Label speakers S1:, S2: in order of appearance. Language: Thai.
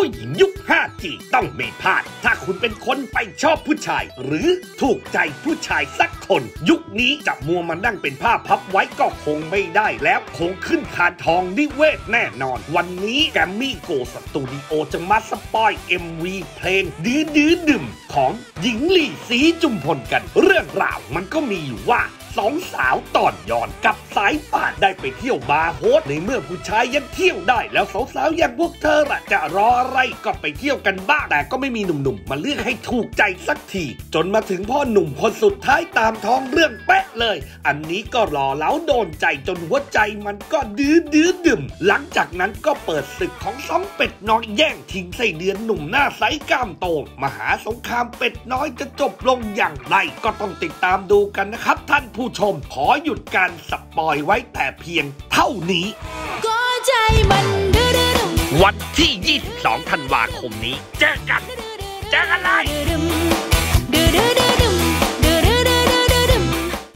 S1: ผู้หญิงยุค 5G ต้องไม่พลาด ถ้าคุณเป็นคนไปชอบผู้ชาย หรือถูกใจผู้ชายสักคน ยุคนี้จะมัวมานั่งเป็นผ้าพับไว้ก็คงไม่ได้แล้วคงขึ้นคานทองนิเวศแน่นอน วันนี้แกรมมี่โกลด์สตูดิโอจะมาสปอยล์ MV เพลงดื๊อดื๊อดึ่มของหญิงลี ศรีจุมพลกัน เรื่องราวมันก็มีอยู่ว่า สองสาวตอนย้อนกับสายป่านได้ไปเที่ยวบาร์โฮสต์ในเมื่อผู้ชายยังเที่ยวได้ แล้วสาวๆอย่างพวกเธอละจะรออะไรก็ไปเที่ยวกันบ้างแต่ก็ไม่มีหนุ่มๆมาเลือกให้ถูกใจสักที จนมาถึงพ่อหนุ่มคนสุดท้ายตามท้องเรื่องแป๊ะเลย อันนี้ก็รอแล้วโดนใจจนหัวใจมันก็ดื้อดื้อดื่ม หลังจากนั้นก็เปิดศึกของสองเป็ดน้อยแย่งทิ้งไส้เดือนหนุ่มหน้าใสกล้ามโตมหาสงครามเป็ดน้อยจะจบลงอย่างไร ก็ต้องติดตามดูกันนะครับ ท่านผู้ผู้ชมขอหยุดการสปอยไว้แต่เพียงเท่านี้
S2: ก็ใจมัน
S1: วันที่ 22 ธันวาคมนี้ เจอกัน
S2: เจอกันเลย